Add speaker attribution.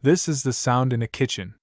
Speaker 1: This is the sound in a kitchen,